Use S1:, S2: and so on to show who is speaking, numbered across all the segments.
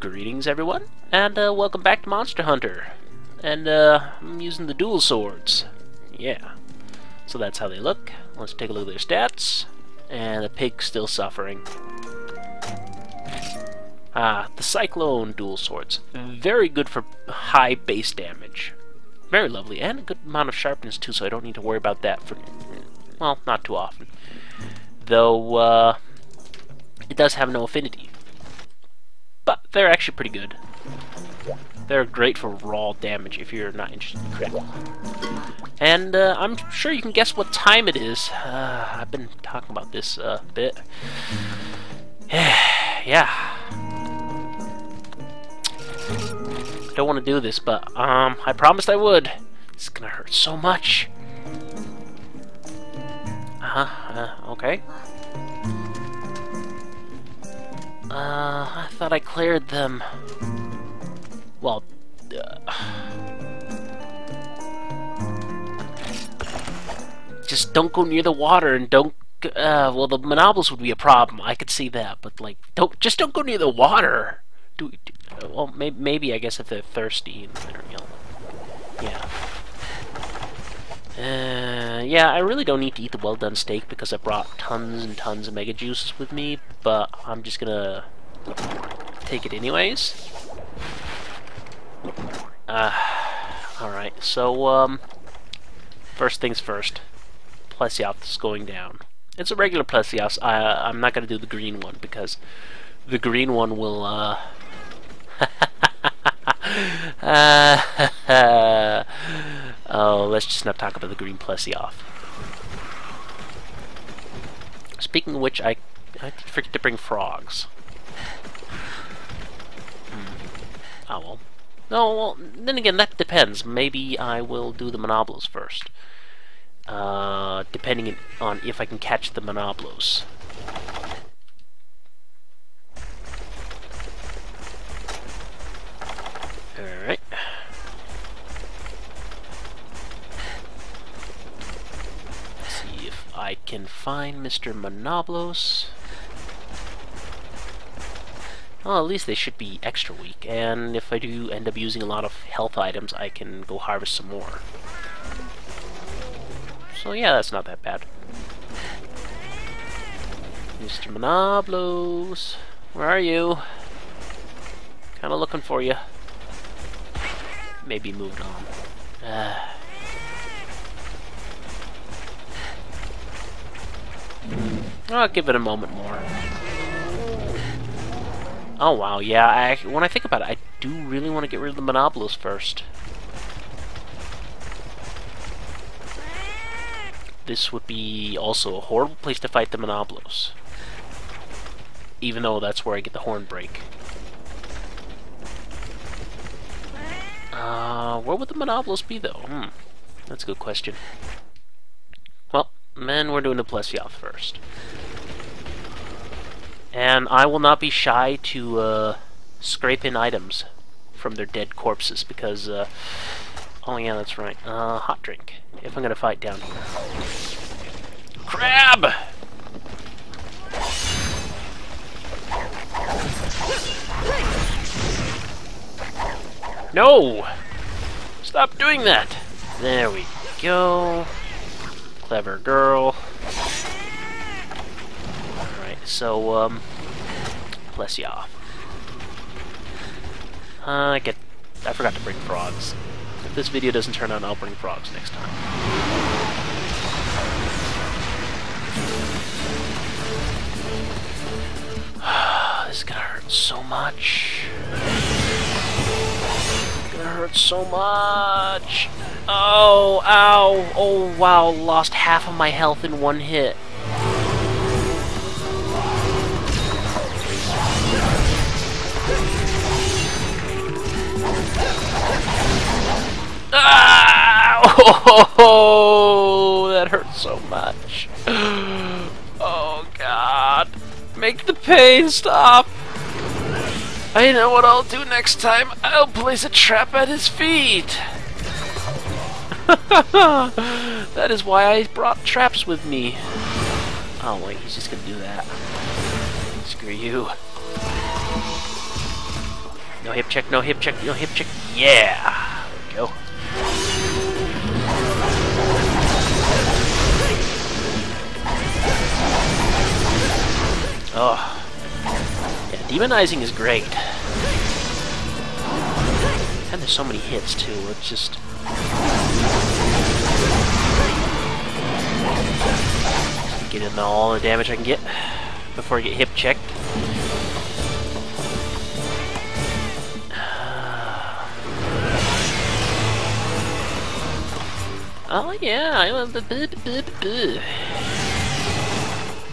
S1: Greetings, everyone, and uh, welcome back to Monster Hunter. And uh, I'm using the dual swords. Yeah. So that's how they look. Let's take a look at their stats. And the pig's still suffering. Ah, the Cyclone dual swords. Very good for high base damage. Very lovely, and a good amount of sharpness too, so I don't need to worry about that for, well, not too often. Though, uh, it does have no affinity. But they're actually pretty good. They're great for raw damage if you're not interested in critical. And uh, I'm sure you can guess what time it is. Uh, I've been talking about this a bit. yeah. Don't want to do this, but um, I promised I would. It's gonna hurt so much. Uh huh. Uh, okay. Uh, I thought I cleared them. Well, uh, just don't go near the water and don't. Uh, well, the Monoblos would be a problem. I could see that, but like, don't just don't go near the water. Do, do well, maybe, maybe I guess if they're thirsty they're, know, yeah. Uh, yeah, I really don't need to eat the well-done steak because I brought tons and tons of mega juices with me, but I'm just gonna take it anyways. Uh, alright, so, um, first things first. Plesioth is going down. It's a regular Plesioth. I, I'm not gonna do the green one because the green one will, uh... uh Oh, let's just not talk about the green Plesioth. Speaking of which, I, I forget to bring frogs. Hmm. Oh well. No, well, then again, that depends. Maybe I will do the Monoblos first. Uh, depending on if I can catch the Monoblos. Alright. I can find Mr. Monoblos. Well, at least they should be extra weak, and if I do end up using a lot of health items, I can go harvest some more. So yeah, that's not that bad. Mr. Monoblos, where are you? Kinda looking for you. Maybe moved on. Uh, I'll give it a moment more. Oh wow, yeah, I, when I think about it, I do really want to get rid of the Monoblos first. This would be also a horrible place to fight the Monoblos. Even though that's where I get the horn break. Uh, where would the Monoblos be though? Hmm, that's a good question. Then we're doing the Plesioth first. And I will not be shy to uh, scrape in items from their dead corpses because, uh, oh yeah, that's right, uh, hot drink, if I'm gonna fight down here. Crab! No! Stop doing that! There we go. Clever girl. Alright, so, um, bless y'all. Uh, I get, I forgot to bring frogs. If this video doesn't turn out, I'll bring frogs next time. this is gonna hurt so much. It's gonna hurt so much. Oh, ow. Oh, wow. Lost half of my health in one hit. Ah! Oh, that hurts so much. Oh, God. Make the pain stop. I know what I'll do next time. I'll place a trap at his feet. that is why I brought traps with me. Oh, wait, he's just gonna do that. Screw you. No hip check, no hip check, no hip check. Yeah! There we go. Oh. Demonizing is great. And there's so many hits too, it's just... Get in all the damage I can get before I get hip checked. Oh yeah, I love the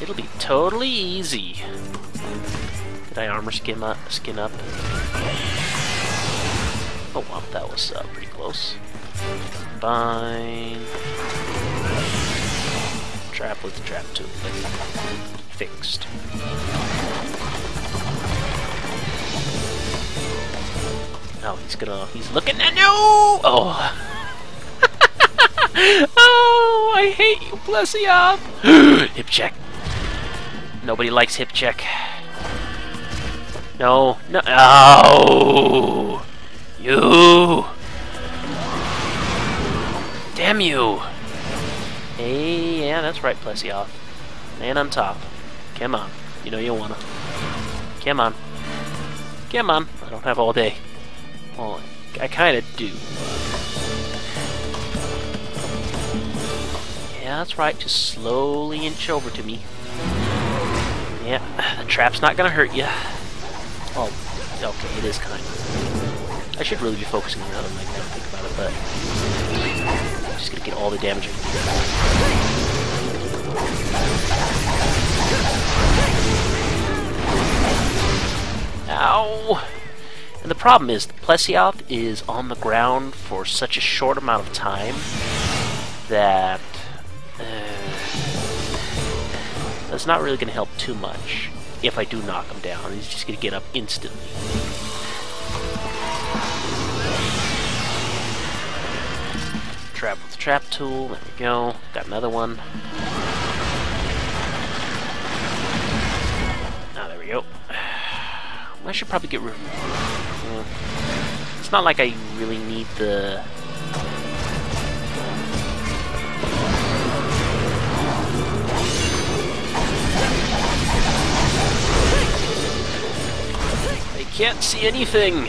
S1: It'll be totally easy. Armor skin up? Skin up? Oh wow, that was uh, pretty close. Combine. Trap with trap too. Fixed. Oh, he's gonna. He's looking at you. Oh. oh, I hate you, Plesioth! hip check. Nobody likes hip check. No, no, oh! You! Damn you! Hey, yeah, that's right, Plesioth. Man on top. Come on. You know you wanna. Come on. Come on. I don't have all day. Well, I kinda do. Yeah, that's right. Just slowly inch over to me. Yeah, the trap's not gonna hurt you. Oh, okay, it is kind of. I should really be focusing around him, like, now think about it, but... I'm just gonna get all the damage I can Ow! And the problem is, the Plesioth is on the ground for such a short amount of time that uh, that's not really going to help too much if I do knock him down. He's just going to get up instantly. Trap with trap tool. There we go. Got another one. Ah, there we go. I should probably get rid. It's not like I really need the can't see anything.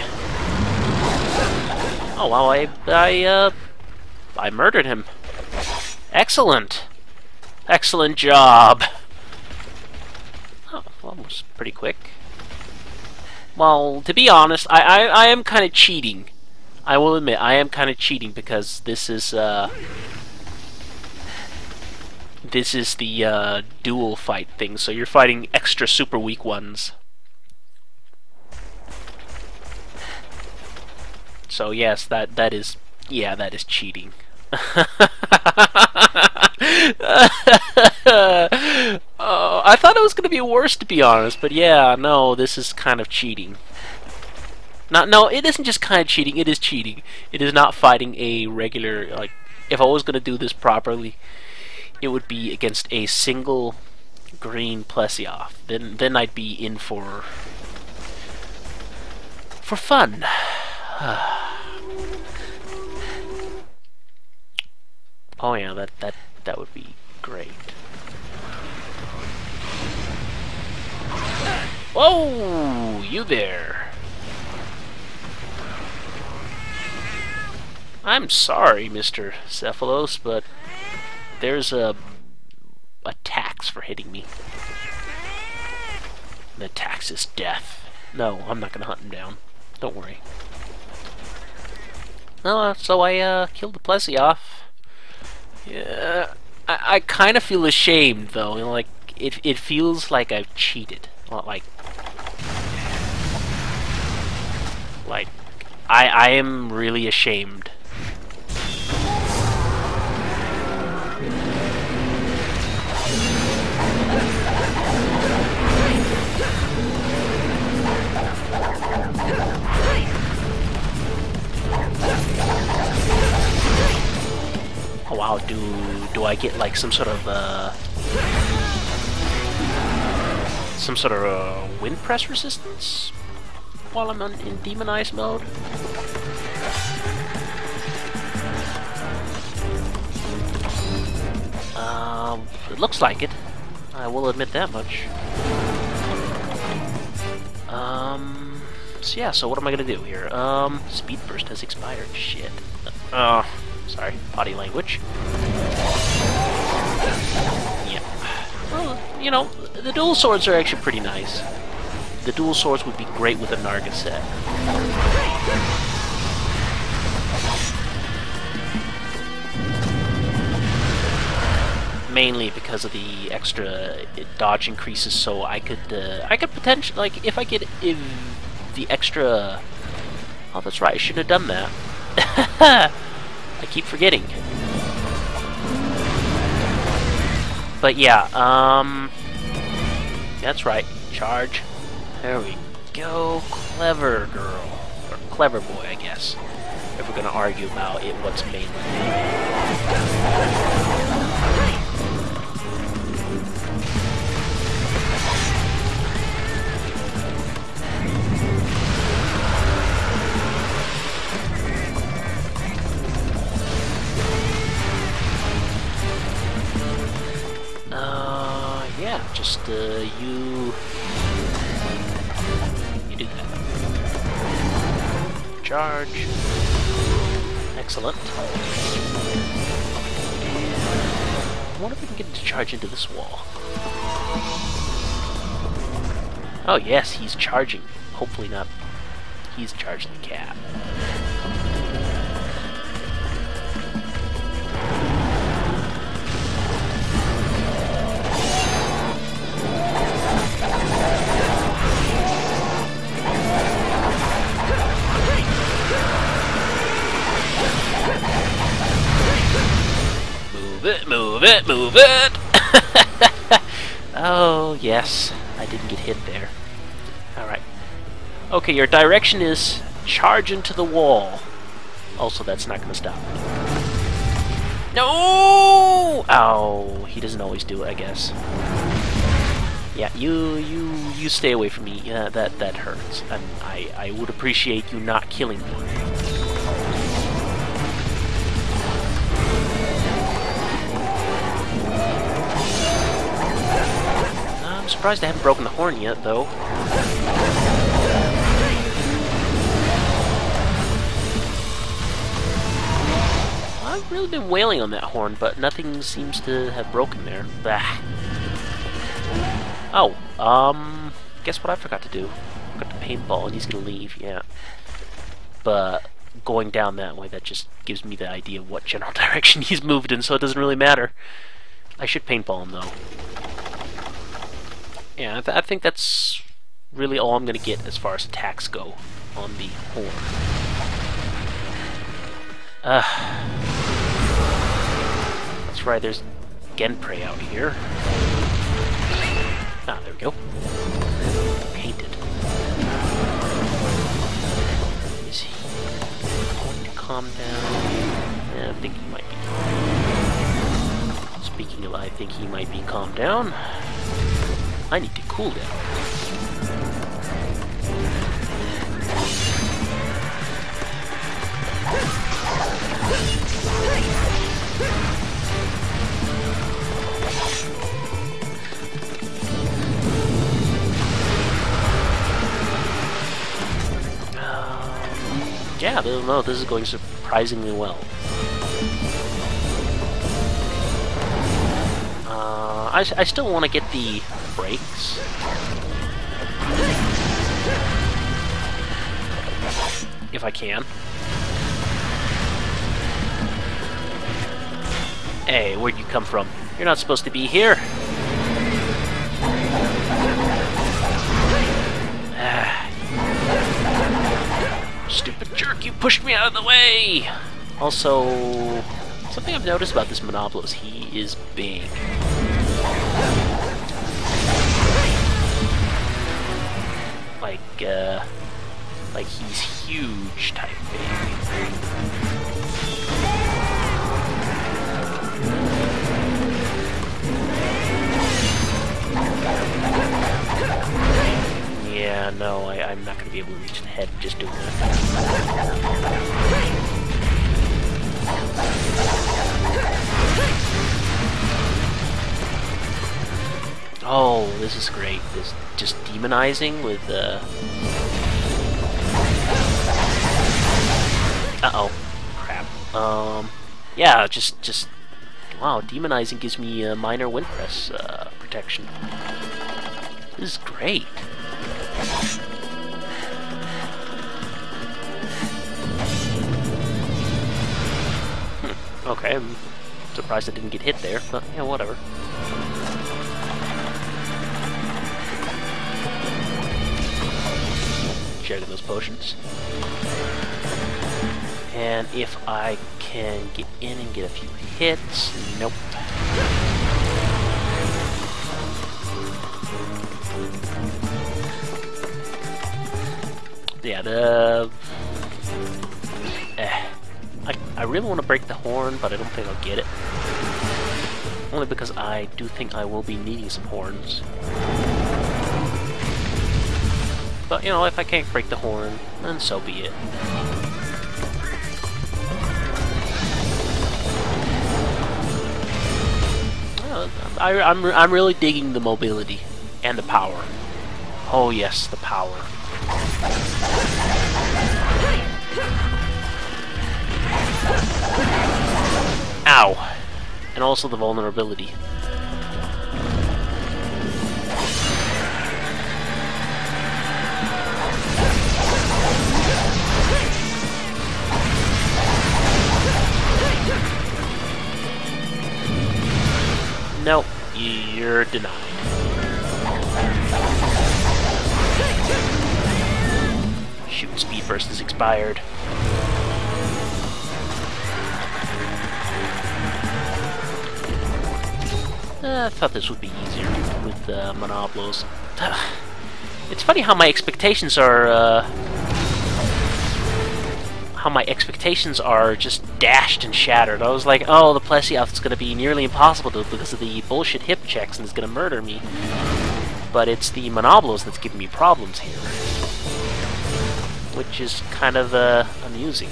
S1: Oh wow, I I uh I murdered him. Excellent. Excellent job. Oh, well, was pretty quick. Well, to be honest, I I, I am kind of cheating. I will admit, I am kind of cheating because this is uh this is the uh, dual fight thing, so you're fighting extra super weak ones. So yes, that that is yeah, that is cheating. oh, I thought it was going to be worse to be honest, but yeah, no, this is kind of cheating. Not no, it isn't just kind of cheating, it is cheating. It is not fighting a regular like if I was going to do this properly, it would be against a single green Plesioth. Then then I'd be in for for fun. oh yeah, that that that would be great. Whoa, you there? I'm sorry, Mr. Cephalos, but there's a a tax for hitting me. The tax is death. No, I'm not gonna hunt him down. Don't worry. Oh, so I uh, killed the Plesioth. Yeah, I, I kind of feel ashamed though. You know, like it, it feels like I've cheated. Like, like I, I am really ashamed wow, do do I get like some sort of uh some sort of uh, wind press resistance? while I'm in demonized mode? Um, it looks like it. I will admit that much. Um, so yeah, so what am I gonna do here? Um, speed burst has expired. Shit. Uh, sorry, body language. Yeah. Well, you know, the dual swords are actually pretty nice. The dual swords would be great with a Narga set. Mainly because of the extra dodge increases, so I could uh, I could potentially like if I get if the extra. Oh, that's right. I shouldn't have done that. I keep forgetting. But yeah, um, that's right. Charge. There we go. Clever girl. Or clever boy, I guess. If we're gonna argue about it, what's mainly. Just, uh, you... You do that. Charge. Excellent. I wonder if we can get him to charge into this wall. Oh yes, he's charging. Hopefully not. He's charging the cat. Move it, move it, move it! oh, yes. I didn't get hit there. Alright. Okay, your direction is charge into the wall. Also, that's not going to stop. No! Oh, he doesn't always do it, I guess. Yeah, you you you stay away from me. Yeah, that that hurts. And I I would appreciate you not killing me. Surprised I haven't broken the horn yet, though. I've really been wailing on that horn, but nothing seems to have broken there. Bah. Oh, um, guess what I forgot to do? I forgot to paintball, and he's gonna leave, yeah. But going down that way, that just gives me the idea of what general direction he's moved in, so it doesn't really matter. I should paintball him, though. Yeah, I, th I think that's really all I'm gonna get as far as attacks go on the horn. That's right, there's Genprey out here. Ah, there we go. Painted. Is he going to calm down? Yeah, I think he might be. Speaking of, I think he might be calmed down. I need to cool down. Um, yeah, I don't know. This is going surprisingly well. Uh, I, I still want to get the brakes. If I can. Hey, where'd you come from? You're not supposed to be here. Ah. Stupid jerk, you pushed me out of the way! Also, something I've noticed about this Monoblo is he is big. Like, uh, like he's huge type big. Yeah, no, I, I'm not going to be able to reach the head just doing that. Oh, this is great. This just demonizing with uh Uh-oh. Crap. Um yeah, just just wow, demonizing gives me a minor wind press uh, protection. This is great. Hmm. Okay, I'm surprised I didn't get hit there, but yeah, whatever. Checking those potions. And if I can get in and get a few hits, nope. Yeah, the... Eh. I, I really want to break the horn, but I don't think I'll get it. Only because I do think I will be needing some horns. But, you know, if I can't break the horn, then so be it. I, I'm, I'm really digging the mobility and the power. Oh yes, the power. Ow. And also the vulnerability. Nope, you're denied. Shoot, speed burst is expired. Uh, I thought this would be easier with uh, Monoblos. it's funny how my expectations are uh, how my expectations are just dashed and shattered. I was like, oh, the Plesioth's going to be nearly impossible to because of the bullshit hip checks and is going to murder me. But it's the Monoblos that's giving me problems here. Which is kind of uh, amusing.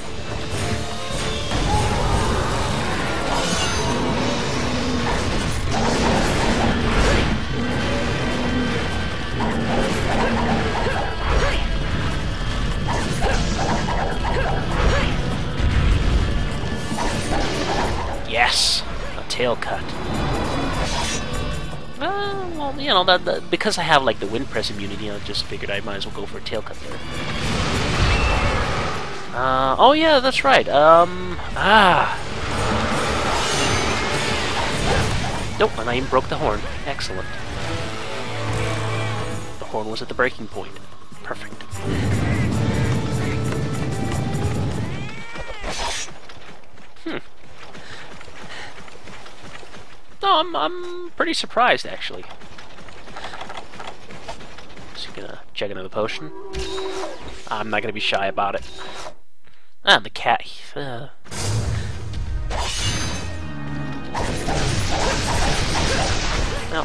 S1: Cut. Uh, well, you know, that, that, because I have like the wind press immunity, I just figured I might as well go for a tail cut there. Uh, oh yeah, that's right. Um, ah. Nope, and I even broke the horn. Excellent. The horn was at the breaking point. Perfect. No, I'm, I'm pretty surprised, actually. Just gonna check another potion. I'm not gonna be shy about it. Ah, the cat. Uh.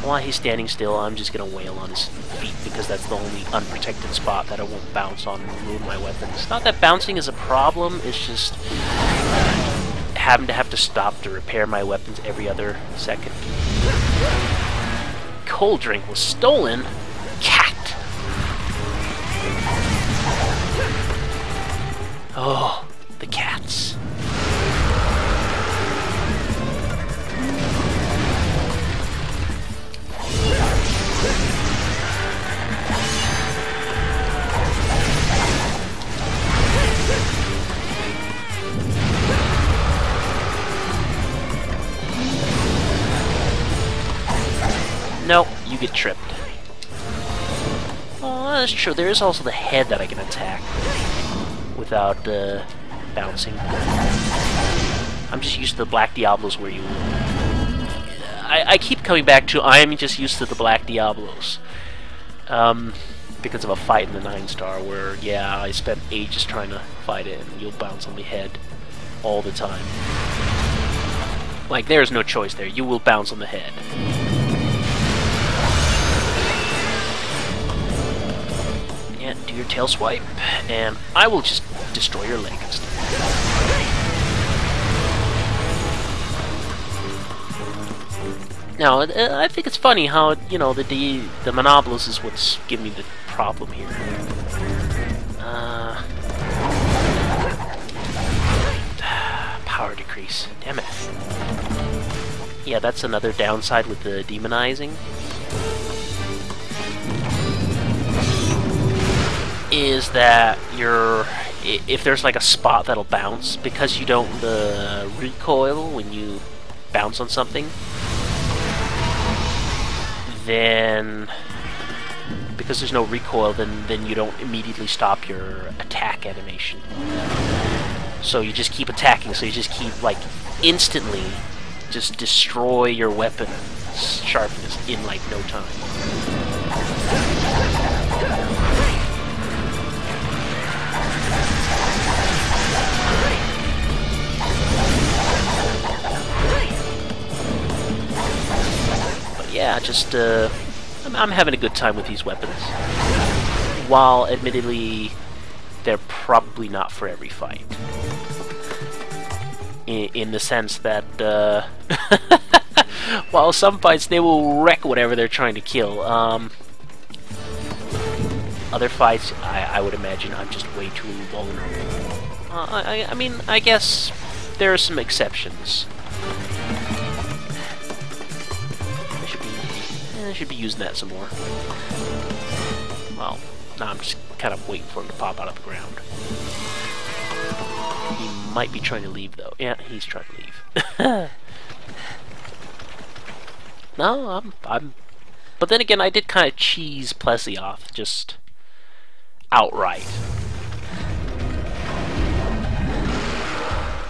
S1: While he's standing still, I'm just gonna wail on his feet because that's the only unprotected spot that I won't bounce on and ruin my weapons. Not that bouncing is a problem, it's just having to have to stop to repair my weapons every other second. Cold drink was stolen? Cat! Oh, get tripped. Oh, that's true. There is also the head that I can attack without uh, bouncing. I'm just used to the Black Diablos where you... I, I keep coming back to I'm just used to the Black Diablos. Um, because of a fight in the 9-star where, yeah, I spent ages trying to fight it and you'll bounce on the head all the time. Like, there's no choice there. You will bounce on the head. Your tail swipe, and I will just destroy your leg. Now, uh, I think it's funny how, you know, the the, the Monoblos is what's giving me the problem here. Uh, power decrease. Damn it. Yeah, that's another downside with the demonizing. Is that you're if there's like a spot that'll bounce because you don't uh, recoil when you bounce on something, then because there's no recoil, then then you don't immediately stop your attack animation. So you just keep attacking. So you just keep like instantly just destroy your weapon sharpness in like no time. Yeah, just uh, I'm, I'm having a good time with these weapons. While admittedly, they're probably not for every fight in, in the sense that uh, while some fights they will wreck whatever they're trying to kill. Um, other fights, I, I, would imagine I'm just way too vulnerable. Uh, I, I mean, I guess there are some exceptions. I should be using that some more. Well, now I'm just kind of waiting for him to pop out of the ground. He might be trying to leave, though. Yeah, he's trying to leave. no, I'm, I'm... But then again, I did kind of cheese Plesioth, just outright.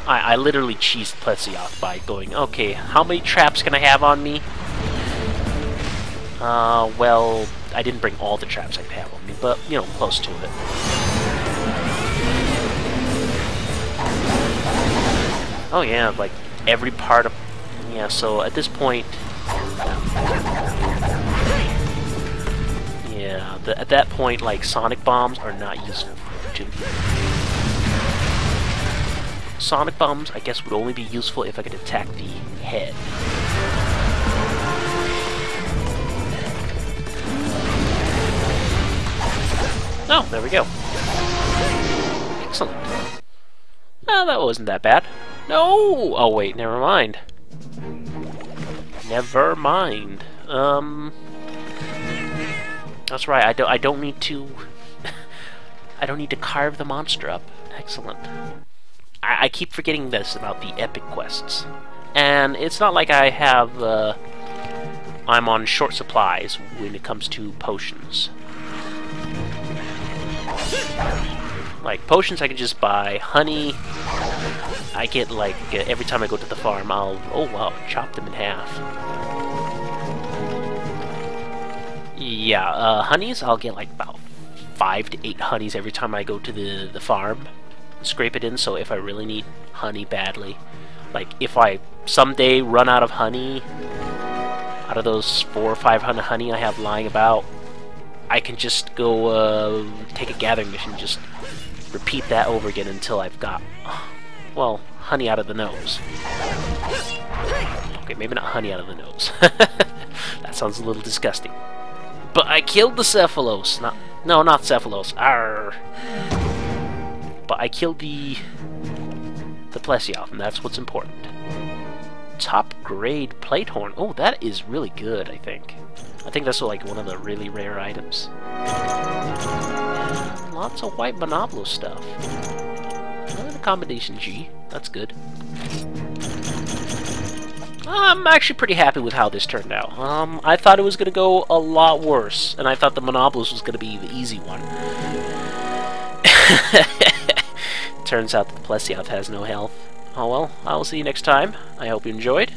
S1: I, I literally cheesed Plesioth by going, okay, how many traps can I have on me? Uh, well, I didn't bring all the traps I have on me, but, you know, close to it. Oh yeah, like every part of... Yeah, so at this point... Yeah, the, at that point, like, sonic bombs are not useful to Sonic bombs, I guess, would only be useful if I could attack the head. Oh, there we go. Excellent. Oh, that wasn't that bad. No! Oh, wait, never mind. Never mind. Um... That's right, I don't, I don't need to... I don't need to carve the monster up. Excellent. I, I keep forgetting this about the epic quests. And it's not like I have, uh, I'm on short supplies when it comes to potions. Like, potions I can just buy. Honey, I get, like, uh, every time I go to the farm, I'll... Oh, wow, chop them in half. Yeah, uh, honeys, I'll get, like, about five to eight honeys every time I go to the, the farm. Scrape it in, so if I really need honey badly, like, if I someday run out of honey, out of those four or five hundred honey I have lying about, I can just go, uh, take a gathering mission, just repeat that over again until I've got, well, honey out of the nose. Okay, maybe not honey out of the nose. that sounds a little disgusting. But I killed the Cephalos. Not, no, not Cephalos. Arr. But I killed the the Plesioth, and that's what's important. Top grade plate horn. Oh, that is really good, I think. I think that's like one of the really rare items. Lots of white Monoblos stuff. And a combination G. That's good. I'm actually pretty happy with how this turned out. Um, I thought it was going to go a lot worse, and I thought the Monoblos was going to be the easy one. Turns out that the Plesioth has no health. Oh well, I will see you next time. I hope you enjoyed.